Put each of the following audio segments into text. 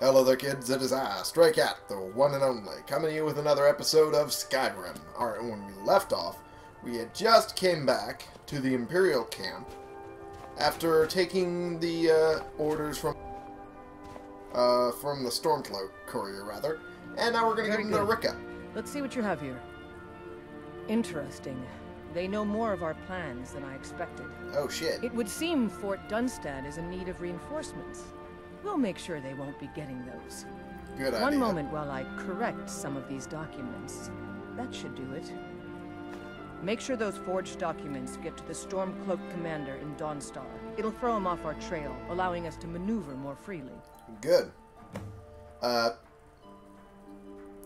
Hello there kids, it is I, Stray Cat, the one and only, coming to you with another episode of Skyrim. Alright, when we left off, we had just came back to the Imperial camp after taking the uh, orders from uh, from the Stormcloak courier, rather, and now we're gonna Very give them to. Rikke. Let's see what you have here. Interesting. They know more of our plans than I expected. Oh shit. It would seem Fort Dunstad is in need of reinforcements. We'll make sure they won't be getting those. Good idea. One moment while I correct some of these documents. That should do it. Make sure those forged documents get to the Stormcloak commander in Dawnstar. It'll throw him off our trail, allowing us to maneuver more freely. Good. Uh,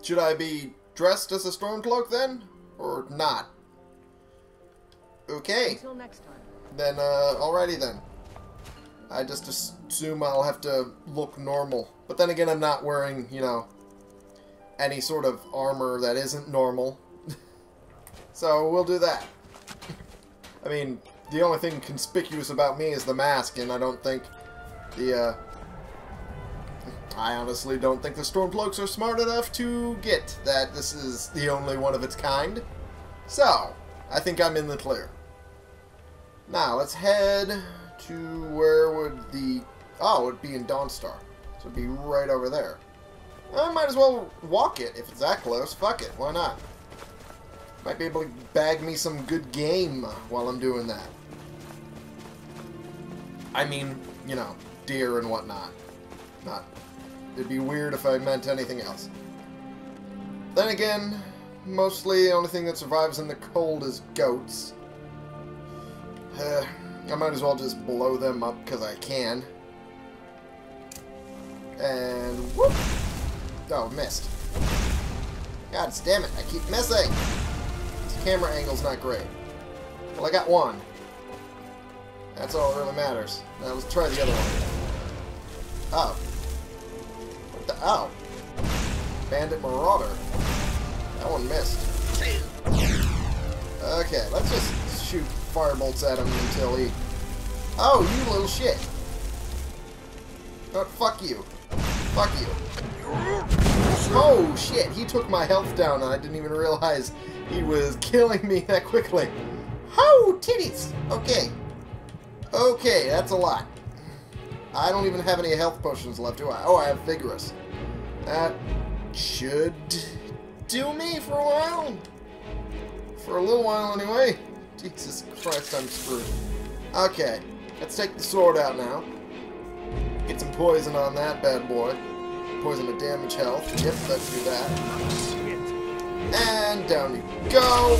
should I be dressed as a Stormcloak then? Or not? Okay. Until next time. Then, uh, alrighty then. I just assume I'll have to look normal. But then again, I'm not wearing, you know, any sort of armor that isn't normal. so we'll do that. I mean, the only thing conspicuous about me is the mask, and I don't think the, uh... I honestly don't think the Stormcloaks are smart enough to get that this is the only one of its kind. So, I think I'm in the clear. Now, let's head to where would the... Oh, it'd be in Dawnstar. So it'd be right over there. I might as well walk it if it's that close. Fuck it, why not? Might be able to bag me some good game while I'm doing that. I mean, you know, deer and whatnot. Not... It'd be weird if I meant anything else. Then again, mostly the only thing that survives in the cold is goats. Uh, I might as well just blow them up because I can. And whoop! Oh, missed. God damn it, I keep missing! This camera angle's not great. Well, I got one. That's all that really matters. Now let's try the other one. Oh. What the? Oh. Bandit Marauder. That one missed. Okay, let's just shoot firebolts at him until he... Oh, you little shit. Oh, fuck you. Fuck you. Oh, shit. He took my health down and I didn't even realize he was killing me that quickly. Oh, titties. Okay. Okay, that's a lot. I don't even have any health potions left, do I? Oh, I have Vigorous. That should do me for a while. For a little while, anyway. Jesus Christ, I'm screwed. Okay, let's take the sword out now. Get some poison on that bad boy. Poison to damage health. Yep, let's do that. And down you go.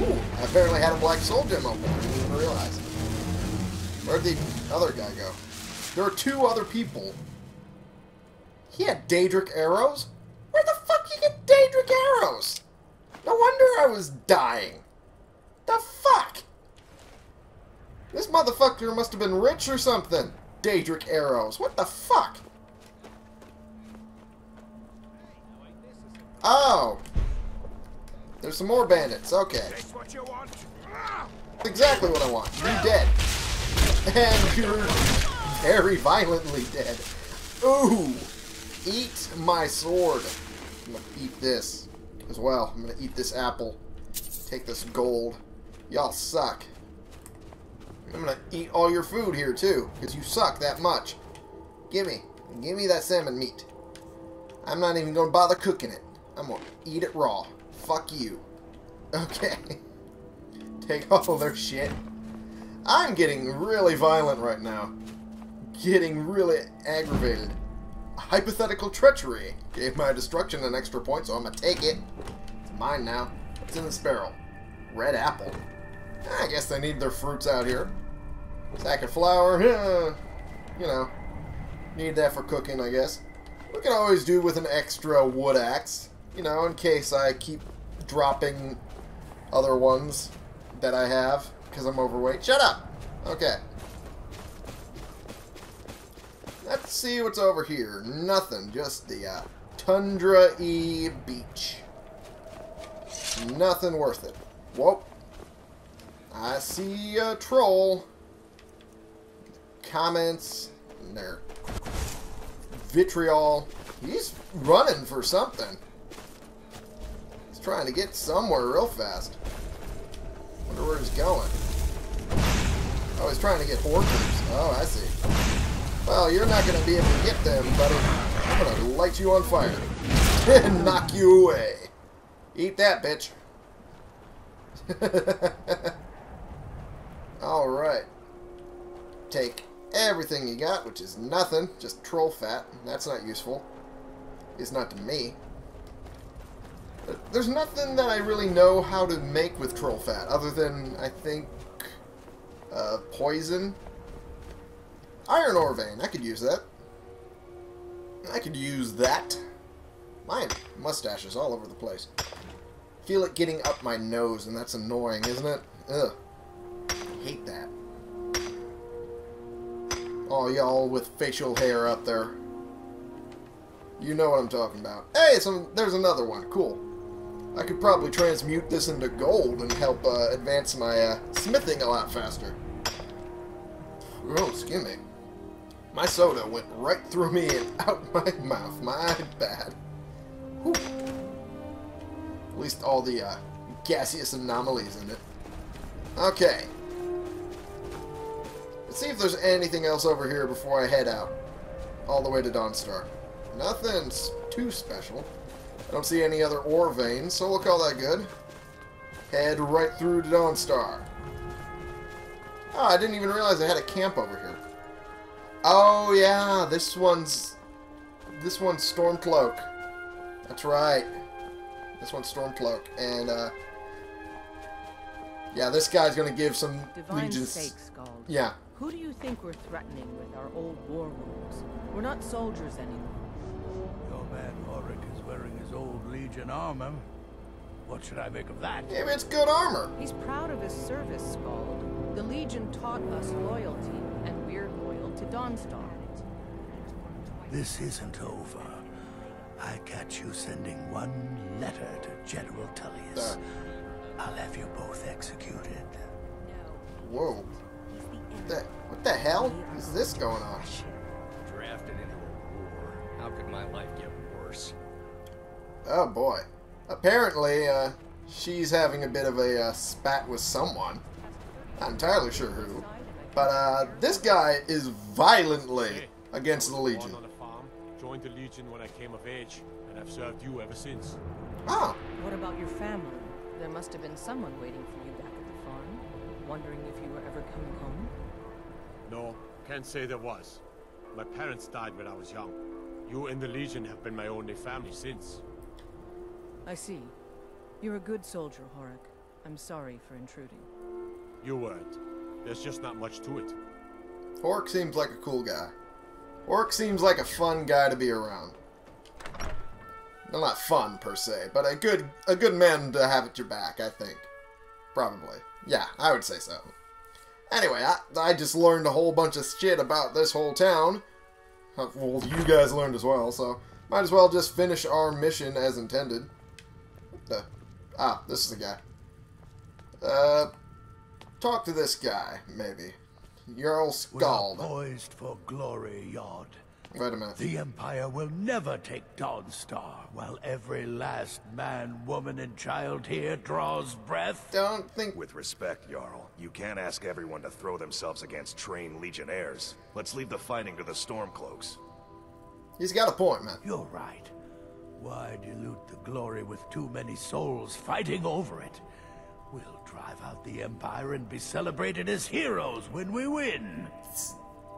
Ooh, I apparently had a black soul gem open. I didn't even realize. Where'd the other guy go? There are two other people. He had Daedric arrows? Where the fuck you get Daedric arrows? No wonder I was dying. The fuck? This motherfucker must have been rich or something. Daedric arrows. What the fuck? Oh. There's some more bandits. Okay. That's what you want? That's exactly what I want. You're dead. And you're very violently dead. Ooh. Eat my sword. I'm gonna eat this as well. I'm gonna eat this apple. Take this gold. Y'all suck. I'm gonna eat all your food here too, because you suck that much. Gimme. Give me that salmon meat. I'm not even gonna bother cooking it. I'm gonna eat it raw. Fuck you. Okay. Take all their shit. I'm getting really violent right now. Getting really aggravated. Hypothetical treachery. Gave my destruction an extra point, so I'm gonna take it. It's mine now. What's in this barrel? Red apple. I guess they need their fruits out here. Sack of flour. you know. Need that for cooking, I guess. We can always do with an extra wood axe. You know, in case I keep dropping other ones that I have because I'm overweight. Shut up! Okay. Let's see what's over here. Nothing, just the uh, Tundra E Beach. Nothing worth it. Whoa. I see a troll. Comments. And they're vitriol. He's running for something. He's trying to get somewhere real fast. Wonder where he's going. Oh, he's trying to get horkers. Oh, I see. Well, you're not going to be able to get them, buddy. I'm going to light you on fire. and knock you away. Eat that, bitch. Alright. Take everything you got, which is nothing, just troll fat. That's not useful. It's not to me. There's nothing that I really know how to make with troll fat, other than, I think, uh, poison. Iron ore vein, I could use that. I could use that. My mustache is all over the place. Feel it getting up my nose, and that's annoying, isn't it? Ugh. Hate that. All y'all with facial hair up there. You know what I'm talking about. Hey, some, there's another one. Cool. I could probably transmute this into gold and help uh, advance my uh, smithing a lot faster. Oh, excuse me. My soda went right through me and out my mouth. My bad. Whew. At least all the uh, gaseous anomalies in it. Okay. Let's see if there's anything else over here before I head out. All the way to Dawnstar. Nothing's too special. I don't see any other ore veins, so we'll call that good. Head right through to Dawnstar. Oh, I didn't even realize I had a camp over here. Oh, yeah, this one's... This one's Stormcloak. That's right. This one's Stormcloak. And, uh... Yeah, this guy's gonna give some Divine legions... sake, Yeah. Who do you think we're threatening with our old war wounds? We're not soldiers anymore. Your man Horik is wearing his old Legion armor. What should I make of that? Maybe it's good armor. He's proud of his service, Skald. The Legion taught us loyalty, and we're loyal to Dawnstar. This isn't over. I catch you sending one letter to General Tullius. Uh. I'll have you both executed. Whoa. What the, what the hell is this going on? Drafted into a war. How could my life get worse? Oh boy. Apparently, uh, she's having a bit of a uh, spat with someone. Not entirely sure who. But uh, this guy is violently against the Legion. born on a farm, joined the Legion when I came of age, and I've served you ever since. Oh, What about your family? There must have been someone waiting for you back at the farm, wondering if you were ever coming home. No, can't say there was. My parents died when I was young. You and the Legion have been my only family since. I see. You're a good soldier, Horik. I'm sorry for intruding. You weren't. There's just not much to it. Orc seems like a cool guy. Orc seems like a fun guy to be around. Well, not fun per se, but a good a good man to have at your back. I think, probably. Yeah, I would say so. Anyway, I, I just learned a whole bunch of shit about this whole town. Uh, Well, you guys learned as well, so might as well just finish our mission as intended. The? Ah, this is the guy. Uh, talk to this guy, maybe. Jarl We are Skald. poised for glory, Yod. Wait. The Empire will never take Dawnstar while every last man, woman, and child here draws breath. Don't think. With respect, Jarl, you can't ask everyone to throw themselves against trained legionnaires. Let's leave the fighting to the Stormcloaks. He's got a point, man. You're right. Why dilute the glory with too many souls fighting over it? We'll drive out the Empire and be celebrated as heroes when we win.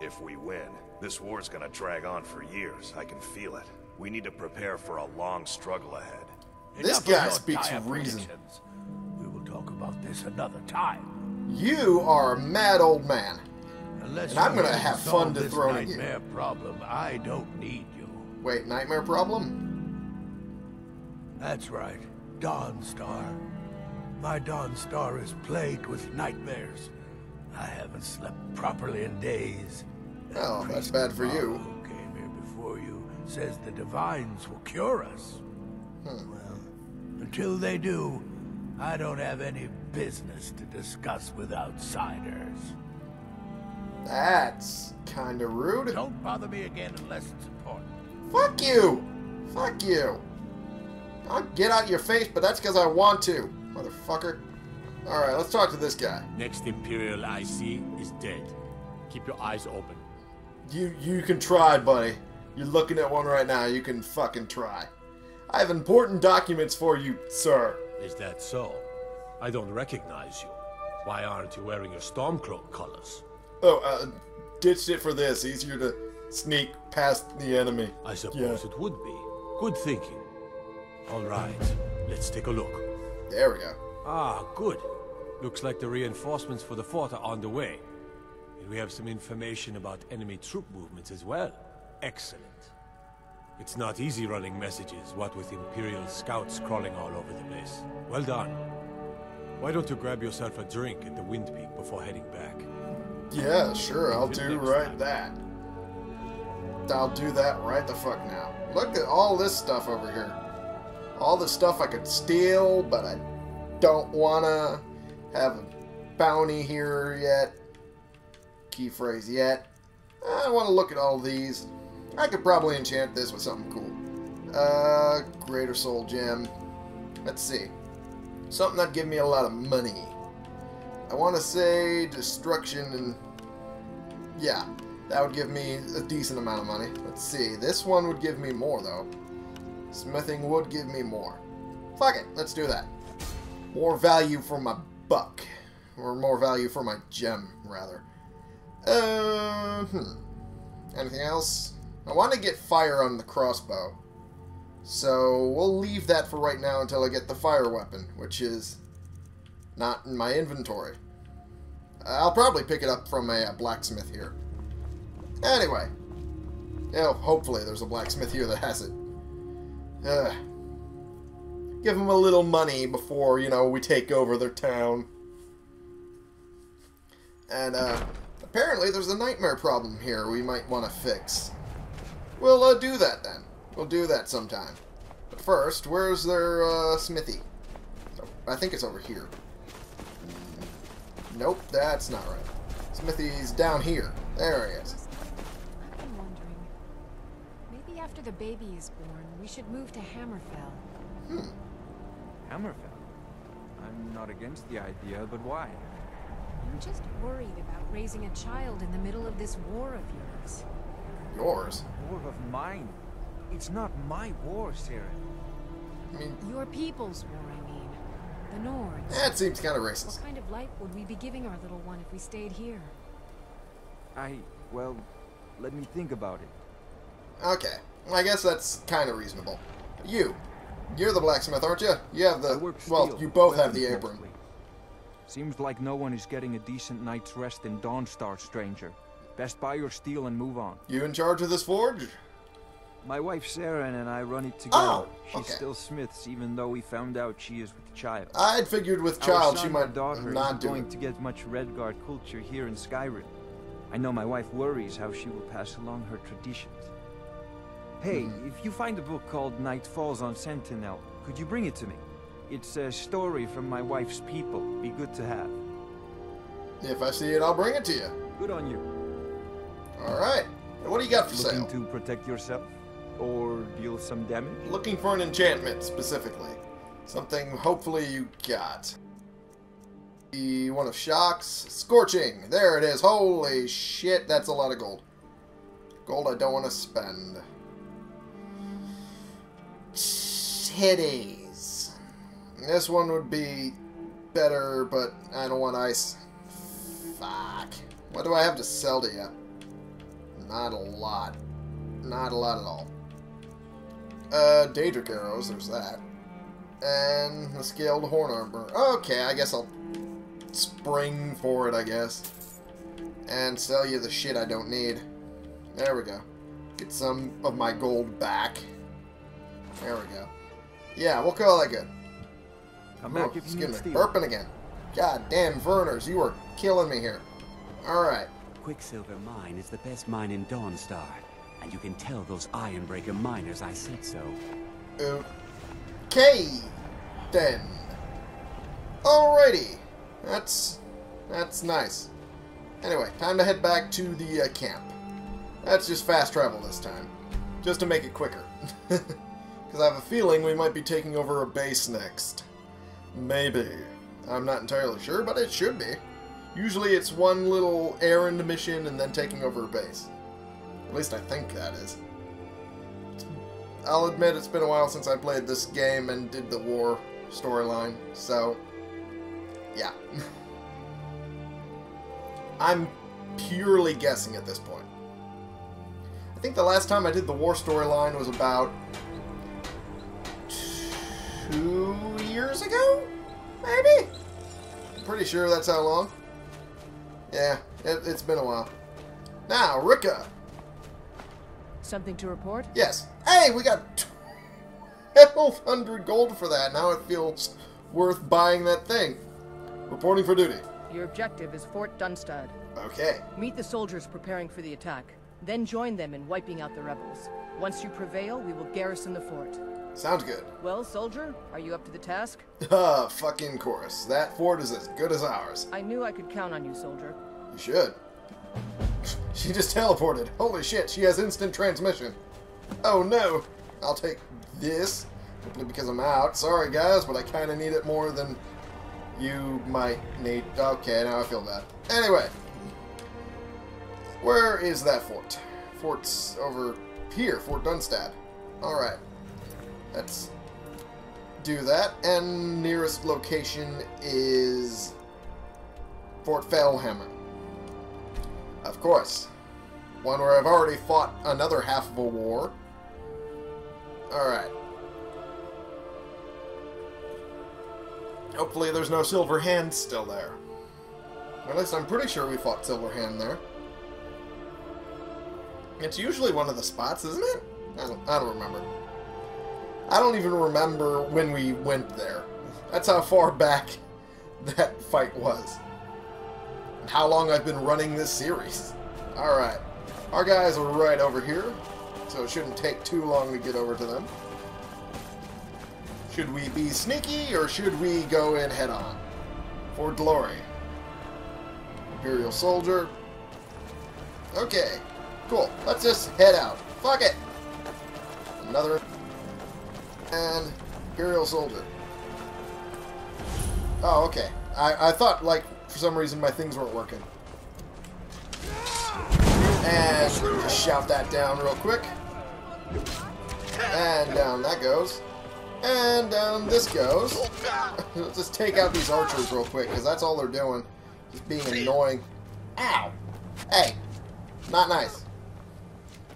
If we win, this war's gonna drag on for years. I can feel it. We need to prepare for a long struggle ahead. This Enough guy speaks dire reason. We will talk about this another time. You are a mad old man. Unless And I'm gonna have solve fun this dethroning you. nightmare problem, I don't need you. Wait, nightmare problem? That's right, Dawnstar. My Dawnstar is plagued with nightmares. I haven't slept properly in days. That Oh, that's bad for you. Who came here before you says the divines will cure us. Hmm. Well, until they do, I don't have any business to discuss with outsiders. That's kinda rude. Don't bother me again unless it's important. Fuck you! Fuck you! I'll get out your face, but that's because I want to, motherfucker. Alright, let's talk to this guy. Next Imperial I see is dead. Keep your eyes open. You you can try, buddy. You're looking at one right now. You can fucking try. I have important documents for you, sir. Is that so? I don't recognize you. Why aren't you wearing your Stormcloak colors? Oh, uh, ditched it for this. Easier to sneak past the enemy. I suppose Yeah. it would be. Good thinking. All right, let's take a look. There we go. Ah, good. Looks like the reinforcements for the fort are on the way. We have some information about enemy troop movements as well. Excellent. It's not easy running messages, what with Imperial scouts crawling all over the place. Well done. Why don't you grab yourself a drink at the Windpeak before heading back? Yeah, sure. I'll do right time. that. I'll do that right the fuck now. Look at all this stuff over here. All the stuff I could steal, but I don't wanna have a bounty here yet. Key phrase yet. I want to look at all these. I could probably enchant this with something cool. Uh, Greater Soul Gem. Let's see. Something that'd give me a lot of money. I want to say destruction and yeah, that would give me a decent amount of money. Let's see. This one would give me more though. Smithing would give me more. Fuck it, let's do that. More value for my buck, or more value for my gem rather. Uh, hmm. Anything else? I want to get fire on the crossbow. So we'll leave that for right now until I get the fire weapon, which is not in my inventory. I'll probably pick it up from a, uh blacksmith here. Anyway. Yeah, hopefully there's a blacksmith here that has it. Ugh. Give them a little money before, you know, we take over their town. And, uh, apparently there's a nightmare problem here we might want to fix. We'll, uh, do that then. We'll do that sometime. But first, where's their, uh, smithy? I think it's over here. Nope, that's not right. Smithy's down here. There he is. I've been wondering. Maybe after the baby is born, we should move to Hammerfell. Hammerfell? I'm not against the idea, but why? I'm just worried about raising a child in the middle of this war of yours. Yours. War of mine. It's not my war, Seren. I mean, Your people's war, I mean. The Nords. that seems kind of racist. What kind of life would we be giving our little one if we stayed here? I, well, let me think about it. Okay. I guess that's kind of reasonable. You. You're the blacksmith, aren't you? You have the... work Well, you both have the apron. Seems like no one is getting a decent night's rest in Dawnstar, stranger. Best buy your steel and move on. You in charge of this forge? My wife Seren and I run it together. Oh, She's still Smith's, even though we found out she is with child. I'd figured with child son she might daughter not do going it. to get much Redguard culture here in Skyrim. I know my wife worries how she will pass along her traditions. Hey, Mm-hmm. if you find a book called Night Falls on Sentinel, could you bring it to me? It's a story from my wife's people. Be good to have. If I see it, I'll bring it to you. Good on you. Alright. What do you got for Looking sale? to protect yourself? Or deal some damage? Looking for an enchantment, specifically. Something hopefully you got. The one of shocks. Scorching. There it is. Holy shit, that's a lot of gold. Gold I don't want to spend. Titties. This one would be better, but I don't want ice. Fuck. What do I have to sell to you? Not a lot. Not a lot at all. Uh, Daedric arrows, there's that. And the scaled horn armor. Okay, I guess I'll spring for it, I guess. And sell you the shit I don't need. There we go. Get some of my gold back. There we go. Yeah, we'll call that good. Come Oh, if you excuse need me. steel. Burping again. God damn, Vernors, you are killing me here. Alright. Quicksilver Mine is the best mine in Dawnstar. And you can tell those Ironbreaker miners I said so. Okay, then. Alrighty. That's that's nice. Anyway, time to head back to the uh, camp. That's just fast travel this time. just to make it quicker. Because I have a feeling we might be taking over a base next. Maybe. I'm not entirely sure, but it should be. Usually it's one little errand mission and then taking over a base. At least I think that is. I'll admit it's been a while since I played this game and did the war storyline, so yeah. I'm purely guessing at this point. I think the last time I did the war storyline was about two years ago, maybe? I'm pretty sure that's how long. Yeah, it, has been a while. Now, Rikke. Something to report? Yes. Hey, we got 1200 gold for that. Now it feels worth buying that thing. Reporting for duty. Your objective is Fort Dunstad. Okay. Meet the soldiers preparing for the attack. Then join them in wiping out the rebels. Once you prevail, we will garrison the fort. Sounds good. Well, soldier, are you up to the task? Ah, fucking chorus. That fort is as good as ours. I knew I could count on you, soldier. You should. She just teleported. Holy shit, she has instant transmission. Oh no. I'll take this, simply because I'm out. Sorry guys, but I kind of need it more than you might need. Okay, now I feel bad. Anyway. Where is that fort? Fort's over here, Fort Dunstad. Alright. Let's do that. And nearest location is Fort Fellhammer. Of course. One where I've already fought another half of a war. Alright. Hopefully there's no Silver Hand still there. At least I'm pretty sure we fought Silver Hand there. It's usually one of the spots, isn't it? I don't, I don't remember. I don't even remember when we went there. That's how far back that fight was. And how long I've been running this series. Alright. Our guys are right over here, so it shouldn't take too long to get over to them. Should we be sneaky, or should we go in head-on? For glory. Imperial soldier. Okay. Cool. Let's just head out. Fuck it! Another... And... Imperial soldier. Oh, okay. I, I thought, like, for some reason my things weren't working. And just shout that down real quick. And down that goes. And down this goes. Let's just take out these archers real quick, because that's all they're doing. Just being annoying. Ow! Hey! Not nice.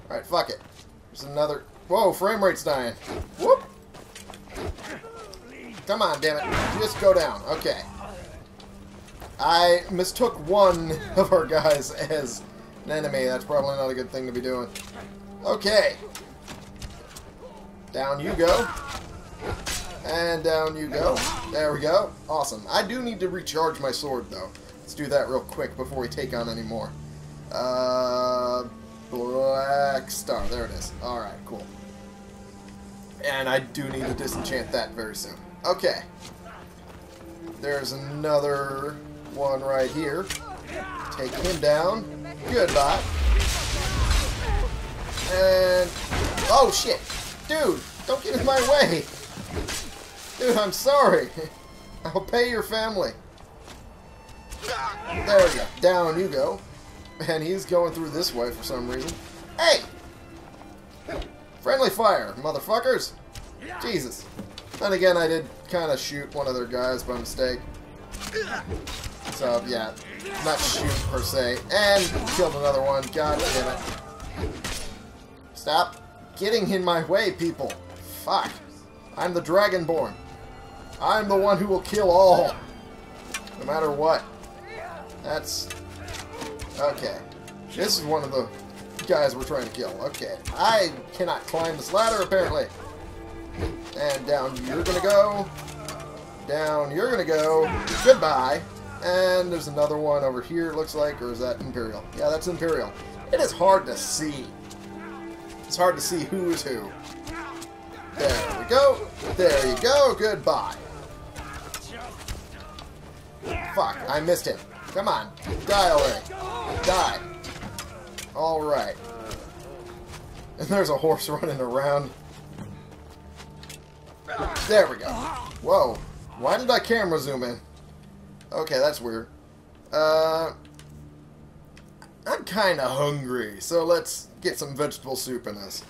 Alright, fuck it. There's another... Whoa, frame rate's dying. Whoop! Come on, damn it. Just go down. Okay. I mistook one of our guys as an enemy. That's probably not a good thing to be doing. Okay. Down you go. And down you go. There we go. Awesome. I do need to recharge my sword, though. Let's do that real quick before we take on any more. Uh, Black Star. There it is. Alright, cool. And I do need to disenchant that very soon. Okay. There's another one right here. Take him down. Goodbye. And... Oh, shit. Dude, don't get in my way. Dude, I'm sorry. I'll pay your family. There we go. Down you go. And he's going through this way for some reason. Hey! Friendly fire, motherfuckers! Jesus. Then again, I did kind of shoot one of their guys by mistake. So, yeah. Not shoot, per se. And killed another one. God damn it. Stop getting in my way, people. Fuck. I'm the Dragonborn. I'm the one who will kill all. No matter what. That's... Okay. This is one of the guys we're trying to kill. Okay. I cannot climb this ladder, apparently. And down you're gonna go. Down you're gonna go. Goodbye. And there's another one over here, it looks like. Or is that Imperial? Yeah, that's Imperial. It is hard to see. It's hard to see who is who. There we go. There you go. Goodbye. Fuck, I missed him. Come on. Die already. Die. Alright. And there's a horse running around. There we go. Whoa. Why did I camera zoom in? Okay, that's weird. Uh, I'm kind of hungry, so let's get some vegetable soup in us.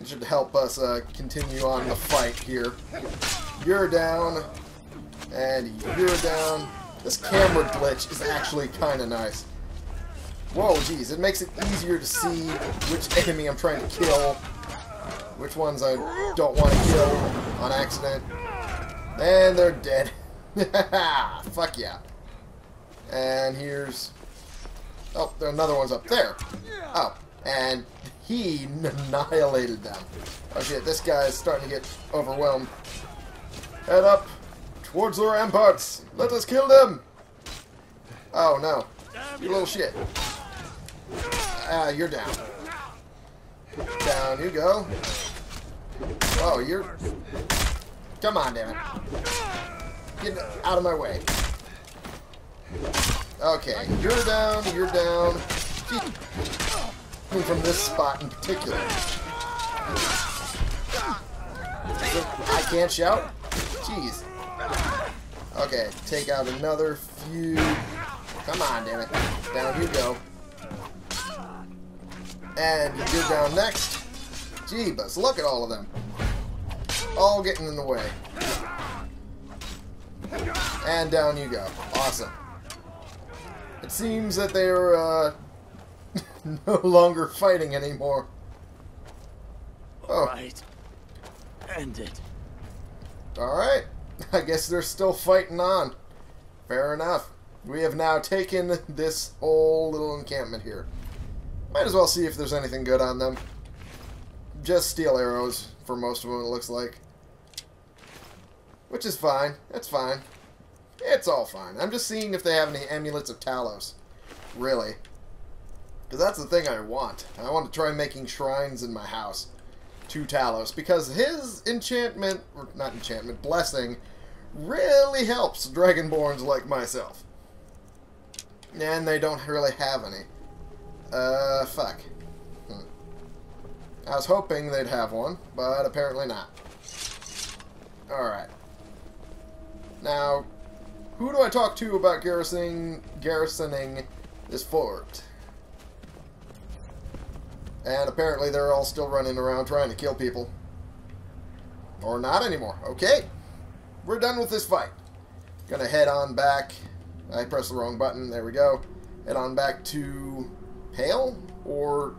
It should help us uh, continue on the fight here. You're down, and you're down. This camera glitch is actually kind of nice. Whoa, geez, it makes it easier to see which enemy I'm trying to kill, which ones I don't want to kill on accident. And they're dead. Fuck yeah. And here's... Oh, there another one's up there. Oh, and he annihilated them. Oh shit, this guy is starting to get overwhelmed. Head up towards the ramparts. Let us kill them. Oh no, you little shit. Ah, you're down. Down you go. Oh, you're... Come on, damn it. Get out of my way. Okay, you're down, you're down. From this spot in particular. I can't shout? Jeez. Okay, take out another few. Come on, damn it. Down you go. And you're down next. Jeebus, look at all of them. All getting in the way. And down you go. Awesome. It seems that they're uh, no longer fighting anymore. Oh. Right. End it. Alright. I guess they're still fighting on. Fair enough. We have now taken this whole little encampment here. Might as well see if there's anything good on them. Just steel arrows for most of them, it looks like. Which is fine. That's fine. It's all fine. I'm just seeing if they have any amulets of Talos. Really. Because that's the thing I want. I want to try making shrines in my house to Talos. Because his enchantment, or not enchantment, blessing, really helps Dragonborns like myself. And they don't really have any. Uh, fuck. I was hoping they'd have one, but apparently not. Alright. Now, who do I talk to about garrisoning, garrisoning this fort? And apparently they're all still running around trying to kill people. Or not anymore. Okay. We're done with this fight. Gonna head on back. I pressed the wrong button. There we go. Head on back to Pale? Or...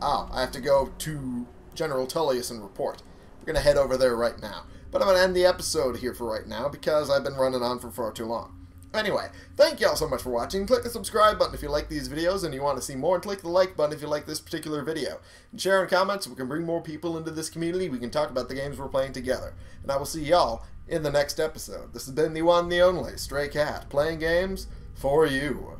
Ah, I have to go to General Tullius and report. We're gonna head over there right now. But I'm going to end the episode here for right now because I've been running on for far too long. Anyway, thank y'all so much for watching. Click the subscribe button if you like these videos and you want to see more, and click the like button if you like this particular video. And share and comment so we can bring more people into this community. We can talk about the games we're playing together. And I will see y'all in the next episode. This has been the one, the only, Stray Cat, playing games for you.